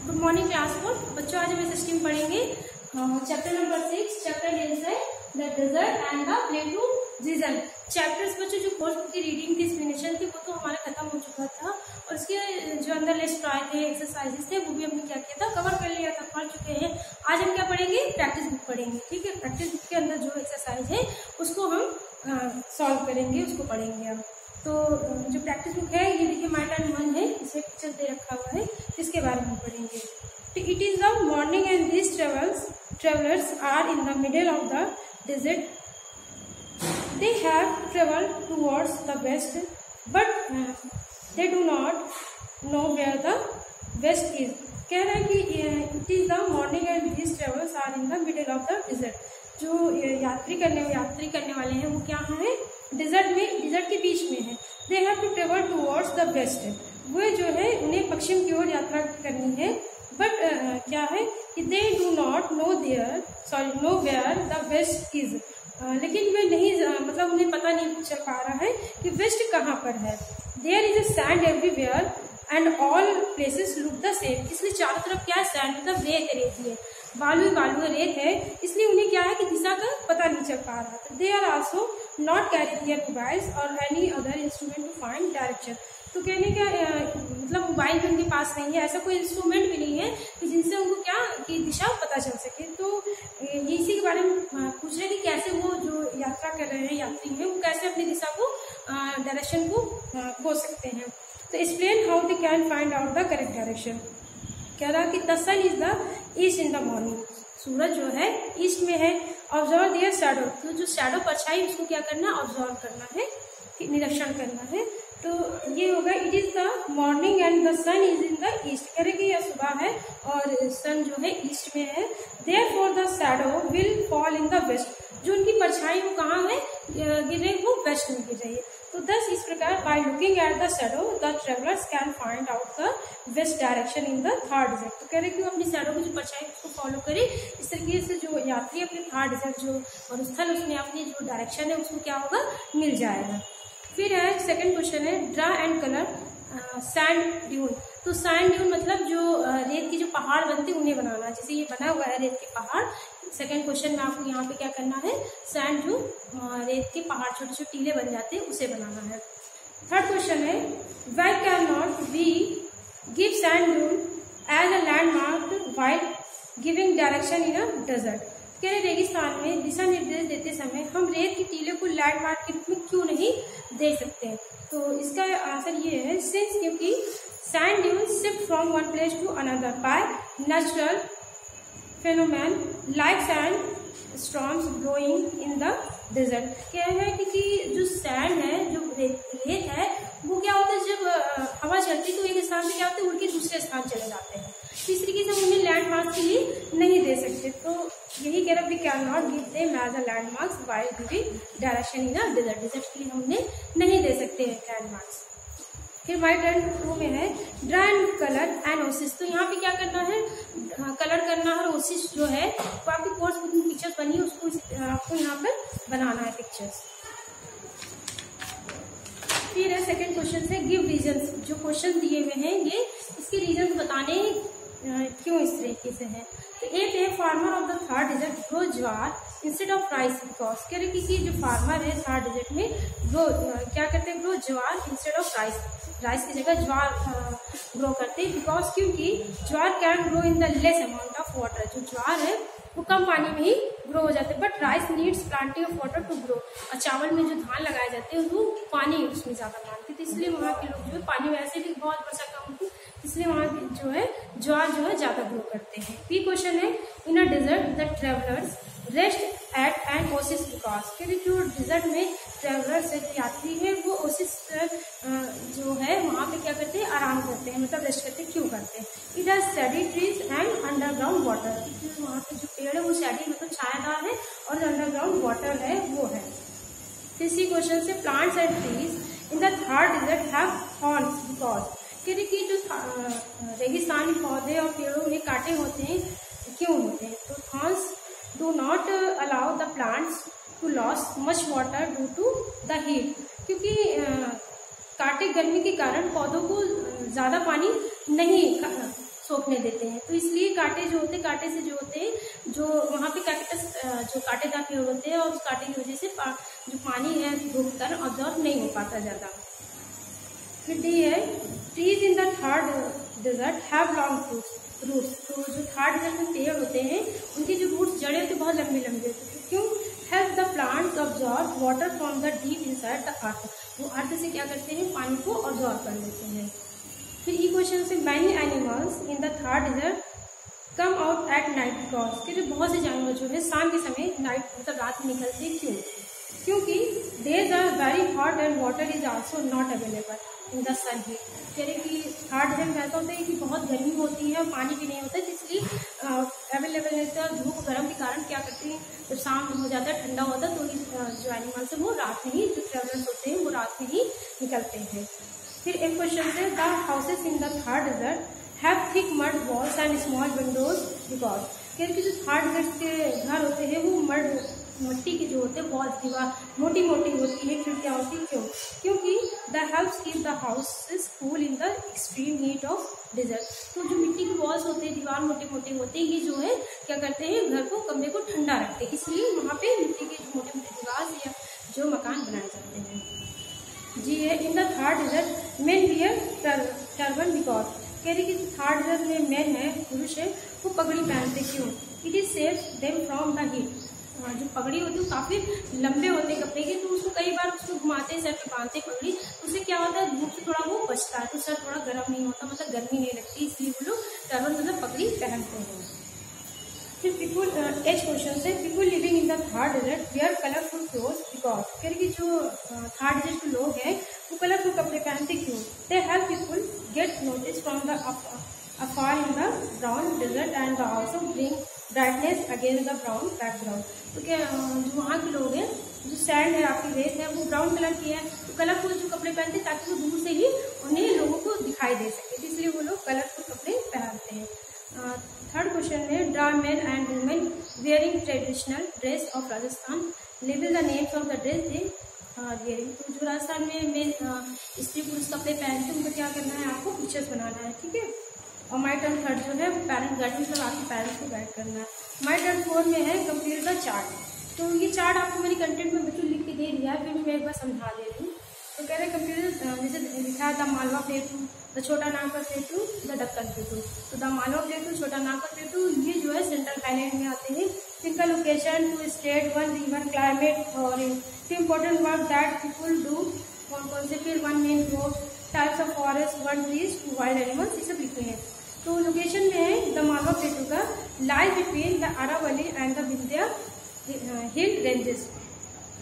Good morning class four बच्चों, आज हम सिस्टम पढ़ेंगे चैप्टर नंबर सिक्स चैप्टर है the desert and the plateau region chapters बच्चों, जो कोर्स की रीडिंग की एक्सप्लेनेशन थी वो तो हमारा खत्म हो चुका था। और उसके जो अंदर लिस्ट आए थे एक्सरसाइजेस थे, वो भी हमने क्या किया था? कवर कर लिया था, पढ़ चुके हैं। आज हम क्या पढ़ेंगे? प्रैक्टिस बुक पढ़ेंगे, ठीक है? प्रैक्टिस बुक के अंदर जो एक्सरसाइज है, उसको हम सॉल्व करेंगे, उसको पढ़ेंगे हम। तो जो प्रैक्टिस बुक है, ये देखिए माई टाइम वन है, इसे पिक्चर दे रखा हुआ है, इसके बारे में। The morning and this travels travelers are in the middle of the desert they have travel towards the west but they do not know where the west is कह रहे हैं कि it is the morning and this travels are in the middle of the desert जो यात्री करने यात्री करने वाले हैं, वो क्या है? डिजर्ट में डिजर्ट के बीच में है. They have to travel towards the west वे जो है, उन्हें पश्चिम की ओर यात्रा करनी है. बट uh, क्या है कि they do not know there sorry know where the west is लेकिन वे नहीं uh, मतलब उन्हें पता नहीं चल पा रहा है कि वेस्ट कहाँ पर है। There is a sand everywhere and all places look the same इसलिए चारों तरफ़ क्या है? सैंड मतलब रेत रेत है बालू बालू रेत है। इसलिए उन्हें क्या है कि दिशा का पता नहीं चल पा रहा। था they are also not carry their mobiles और any other instrument to find direction तो कहने का मतलब मोबाइल भी उनके पास नहीं है, ऐसा कोई इंस्ट्रूमेंट भी नहीं है कि जिनसे उनको क्या, कि दिशा पता चल सके। तो ये इसी के बारे में पूछ रहे कि कैसे वो जो यात्रा कर रहे हैं, यात्री हैं, वो कैसे अपनी दिशा को डायरेक्शन को खो सकते हैं। तो explain how they can find out the correct direction कह रहा कि the sun is the east in the morning सूरज जो है ईस्ट में है. ऑब्ज़र्व दियर शेडो तो जो शैडो परछाई, उसको क्या करना ऑब्ज़र्व करना है निरीक्षण करना है। तो ये होगा it is the morning and the sun is in the east करेगी यह सुबह है और सन जो है ईस्ट में है. Therefore the shadow will fall in the west जो उनकी परछाई वो कहाँ है? गिर रही वो वेस्ट में गिर रही है तो दस इस प्रकार by looking at the shadow the travelers can find out the west direction in the Thar desert तो कह रहे कि वो अपनी शेडो की जो परछाई उसको फॉलो करे. इस तरीके से जो यात्री अपने थर्ड डिजर्ट जो और स्थल, उसमें अपनी जो डायरेक्शन है उसको क्या होगा? मिल जाएगा. फिर है सेकंड क्वेश्चन है draw and colour sand dune तो सैंड ड्यून मतलब जो रेत के जो पहाड़ बनते हैं, उन्हें बनाना। जैसे ये बना हुआ है रेत के पहाड़ सेकेंड क्वेश्चन में आपको यहाँ पे क्या करना है? सैंड जो रेत के पहाड़ छोटे छोटे टीले बन जाते हैं, उसे बनाना है। थर्ड क्वेश्चन है why can not we give sand dune as a landmark while giving direction in a कह रेगिस्तान में दिशा निर्देश देते समय हम रेत के टीले को लैंडमार्क के रूप में क्यों नहीं दे सकते तो इसका आंसर ये है सिंस क्योंकि sand dune shift from one place to another by natural phenomenon like sand storms growing in the desert क्या है क्योंकि जो सैंड है, जो रेत है, वो क्या होता है जब हवा चलती है तो एक स्थान से क्या होता है? उड़ के दूसरे स्थान चले जाते हैं। तरीके से हम उन्हें लैंडमार्क के लिए नहीं दे सकते तो यही कह रहा we can not give them as a landmarks while giving direction in desert desert के लिए हम उन्हें नहीं दे सकते हैं लैंडमार्क्स फिर वाइट एंड टू में है draw and colour an oasis तो यहाँ पे क्या करना है? कलर करना है ओसिस जो है, वो आपकी कोर्स बुक में पिक्चर्स बनी है, उसको आपको यहाँ पर बनाना है पिक्चर्स फिर है सेकंड क्वेश्चन से गिव रीजन जो क्वेश्चन दिए हुए हैं, ये इसके रीजन बताने क्यों इस तरीके से है? तो एक है farmer of the Thar desert grow jowar instead of rice because कह रहे कि जो फार्मर है थर्ड डिजिट में ग्रो क्या करते हैं? Grow jowar instead of rice rice की जगह ज्वार ग्रो करते हैं बिकॉज़ क्योंकि jowar can grow in the less amount of water जो ज्वार है, वो कम पानी में ही ग्रो हो जाते हैं but rice needs plenty of water to grow और चावल में जो धान लगाए जाते हैं, वो पानी उसमें ज़्यादा मांगते तो इसलिए वहाँ के लोग जो है, पानी वैसे भी बहुत वर्षा कम होती इसलिए वहाँ जो है, ज्वार जो है ज़्यादा ग्रो करते हैं। पी क्वेश्चन है in a desert the travelers rest at an oasis because क्योंकि जो डिजर्ट में ट्रेवलर्स जो यात्री है, वो ओसिस जो है, वहाँ पे क्या करते हैं, आराम करते हैं मतलब रेस्ट करते क्यों करते हैं? Has shady trees and underground water क्योंकि वहाँ पे जो पेड़ है, वो स्टडी मतलब छायादार है, और अंडरग्राउंड वाटर है, वो है। इसी क्वेश्चन से plants and trees in the Thar desert have because कहते कि जो रेगिस्तानी पौधे और पेड़ों में कांटे होते हैं क्यों होते हैं? तो thorns do not allow the plants to lose much water due to the heat क्योंकि कांटे गर्मी के कारण पौधों को ज़्यादा पानी नहीं सोखने देते हैं। तो इसलिए कांटे जो होते हैं कांटे से जो होते हैं जो वहाँ पे कांटे जो कांटेदार पेड़ होते हैं और उस कांटे की वजह से पा, जो पानी है धूप कारण ऑब्जॉर्व नहीं हो पाता ज़्यादा। फिर डी है trees in the Thar desert have long roots तो जो थर्ड डिजर्ट में पेड़ होते हैं, उनके जो रूट्स जड़े होते बहुत लंबे लंबे होते हैं। क्यों? Help the plants absorb water from the deep inside the earth वो अर्थ से क्या करते हैं? पानी को ऑब्जॉर्व कर लेते हैं। फिर ई क्वेश्चन से many animals in the Thar desert come out at night because फिर बहुत से जानवर जो है, शाम के समय नाइट मतलब रात में निकलते हैं क्यों? क्योंकि days are very hot and water is also not available in the sun heat रहे कि हार्ड दिन ऐसा होता है कि बहुत गर्मी होती है पानी भी नहीं होता इसलिए अवेलेबल रहता है धूप गर्म के कारण क्या करते हैं? जब शाम हो जाता है, ठंडा होता है तो जो एनिमल्स है, वो रात में ही, जो ट्रेवलर्स होते हैं, वो रात में ही निकलते हैं। फिर एक क्वेश्चन है the houses in the Thar desert have thick mud walls and small windows because कह कि जो थर्ड डेजर्ट के घर होते हैं, वो मड मिट्टी के जो होते हैं, बहुत दीवार मोटी मोटी होती है खिड़कियाँ होती क्यों? क्योंकि the help keep the house is cool in the extreme heat of desert तो जो मिट्टी के वॉल्स होते हैं, दीवार मोटे मोटे होते हैं, ये जो है, क्या करते हैं, घर को कमरे को ठंडा रखते हैं। इसलिए वहाँ पे मिट्टी के जो मोटे मोटे दीवार या जो मकान बनाए जाते हैं। जी है in the Thar desert men wear turban because कह रही कि थर्ड डिजर्ट में मेन है, पुरुष है, वो पगड़ी पहनते क्यों? It is safe them from the heat जो पगड़ी होती है वो काफ़ी लंबे होते हैं कपड़े के तो उसको कई बार उसको घुमाते हैं, सर पे बांधते हैं पगड़ी। तो उससे क्या होता है, धूप से थोड़ा वो बचता है तो सर थोड़ा गर्म नहीं होता मतलब गर्मी नहीं लगती, इसलिए वो लोग टर्बन मतलब पगड़ी पहनते हैं। फिर पीपुल एच क्वेश्चन से people living in the Thar desert wear colourful cloth because क्योंकि जो थर्ड डिजर्ट के लोग हैं, वो कलरफुल कपड़े पहनते क्यों? They help people get notice from the afar in the brown desert and also bring brightness against the brown background तो क्या जो वहाँ के लोग हैं, जो सैंड है, आपकी रेत है, वो ब्राउन कलर की है तो कलरफुल जो कपड़े पहनते हैं, ताकि वो दूर से ही उन्हें लोगों को दिखाई दे सके। इसलिए वो लोग कलरफुल कपड़े पहनते हैं। थर्ड क्वेश्चन है draw man and women wearing traditional dress of Rajasthan label the names of the dress they wearing तो जो राजस्थान में मेन स्त्री पुरुष कपड़े पहनते हैं, उनको क्या करना है, आपको पिक्चर्स बनाना है, ठीक है? और माई टर्न थर्ड जो है पेरेंट गाइडेंस में आपके पेरेंट्स को गाइड करना है। माई टर्न फोर में है कंप्लीट द चार्ट तो ये चार्ट आपको मेरी कंटेंट में बिल्कुल लिख के दे दिया है, फिर मैं एक बार समझा दे रही हूँ। तो कह रहे हैं कंप्यूटर जैसे लिखा है, द मालवा प्लेटू, द छोटा नाम का प्लेटू, द डक्कन प्लेटू। तो द मालवा प्लेटू, छोटा नाम का प्लेटू, ये जो है सेंट्रल हाईलैंड में आते हैं। इनका location two state one river climate और important work that people do कौन कौन से फिर one main road types of forest one trees two wild animals ये सब लिखे हैं। तो लोकेशन में है द मालवा प्लेटू का lie between the Aravalli and the Vindhya hill ranges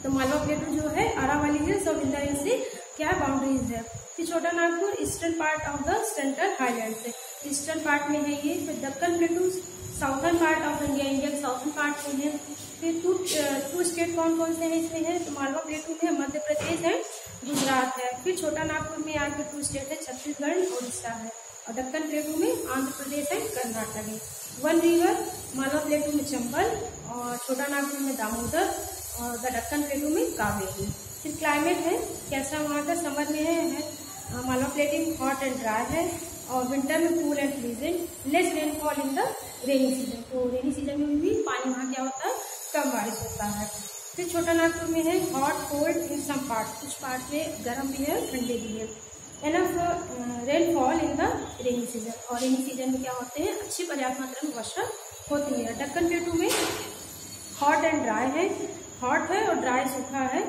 तो मालवा प्लेटू जो है अरावली हिल्स और विंध्या हिल्स से क्या बाउंड्रीज है? फिर Chota Nagpur eastern part of the central highland से ईस्टर्न पार्ट में है ये, फिर Deccan plateau southern part of India India के साउथर्न पार्ट में है। फिर टू टू स्टेट कौन कौन से हैं इसमें है? तो मालवा प्लेटू में मध्य प्रदेश है, गुजरात है। फिर छोटा नागपुर में यहाँ पे टू स्टेट है, छत्तीसगढ़ उड़ीसा है। और दक्कन प्लेटू में आंध्र प्रदेश है कर्नाटक है। वन रिवर मालवा प्लेटू में चंबल और छोटा नागपुर में दामोदर और द दक्कन प्लेटू में कावेरी। फिर क्लाइमेट है कैसा वहाँ का समर में है, है Malwa plateau hot and dry है और विंटर में cool and pleasant less rainfall in the rainy season तो रेनी सीज़न में भी पानी वहाँ क्या होता है कम बारिश होता है। फिर छोटा नागपुर में है hot cold in some part कुछ पार्ट में गर्म भी है ठंडे भी है। Enough rainfall in the rainy season और रेनी सीज़न में क्या होते हैं? अच्छी पर्याप्त मात्रा में वर्षा होती है। डक्कन प्लेटू में हॉट एंड ड्राई है। हॉट है और ड्राई सूखा है।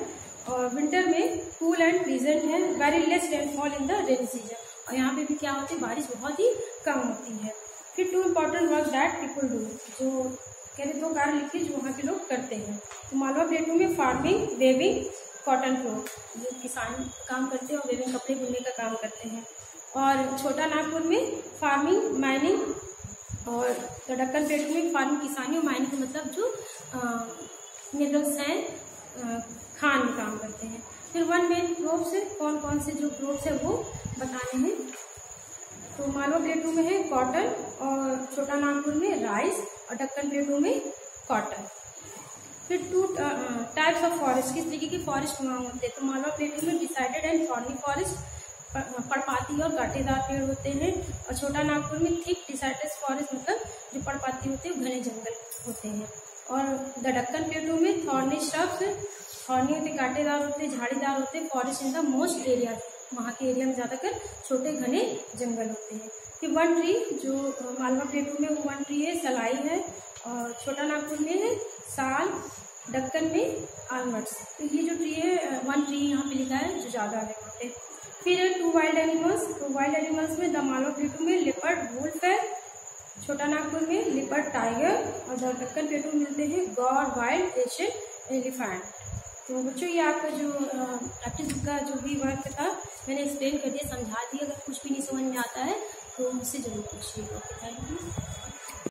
और विंटर में कूल एंड प्लीजेंट है। Very less rainfall in the rainy season और यहाँ पे भी क्या होती है? बारिश बहुत ही कम होती है। फिर two important work that people do जो कहते दो कार्य लिखे जो वहाँ के लोग करते हैं। तो मालवा प्लेटू में फ़ार्मिंग वेविंग कॉटन क्लोथ जो किसान काम करते हैं और वेविंग कपड़े बुनने और छोटा नागपुर में फ़ार्मिंग माइनिंग और तो डक्कन पेटू में फ़ार्मिंग किसानी और माइनिंग मतलब जो मिनरल्स हैं खान में काम करते हैं। फिर वन मेन क्रोप्स है कौन कौन से जो क्रोप्स है वो बताने हैं। तो मालवा प्लेटू में है कॉटन और छोटा नागपुर में राइस और डक्कन प्लेटू में कॉटन फिर टू टाइप्स ऑफ़ फॉरेस्ट किस तरीके की फॉरेस्ट वहाँ होते हैं? तो मालवा प्लेटू में डिसाइडेड एंड थॉर्नी फॉरेस्ट पड़पाती और कांटेदार पेड़ होते हैं। और छोटा नागपुर में थिक डिसाइटस फॉरेस्ट मतलब जो पड़पाती होते हैं घने जंगल होते हैं। और द डक्कन प्लेटू में थॉर्नी स्टफ्स थॉर्नी होते कांटेदार होते झाड़ीदार होते forest in the most area वहाँ के एरिया में ज़्यादातर छोटे घने जंगल होते हैं। फिर वन ट्री जो मालवा प्लेटू में वो वन ट्री है, सलाई है। और छोटा नागपुर में है, साल डक्कन में आलमट्स तो ये जो ट्री है वन ट्री यहाँ पे लिखा है, जो ज़्यादा है वहाँ पे। फिर two wild animals two wild animals में दमालो प्लेटू में लिपर्ड वुल्फ है, छोटा नागपुर में लिपर्ड टाइगर और दक्कन प्लेटू मिलते हैं गॉड वाइल्ड एशियन एलिफेंट तो बच्चों, ये आपका जो प्रैक्टिस का जो भी वर्क था, मैंने एक्सप्लेन कर दिया, समझा दिया, अगर कुछ भी नहीं समझ में आता है तो मुझसे ज़रूर पूछिएगा। Thank you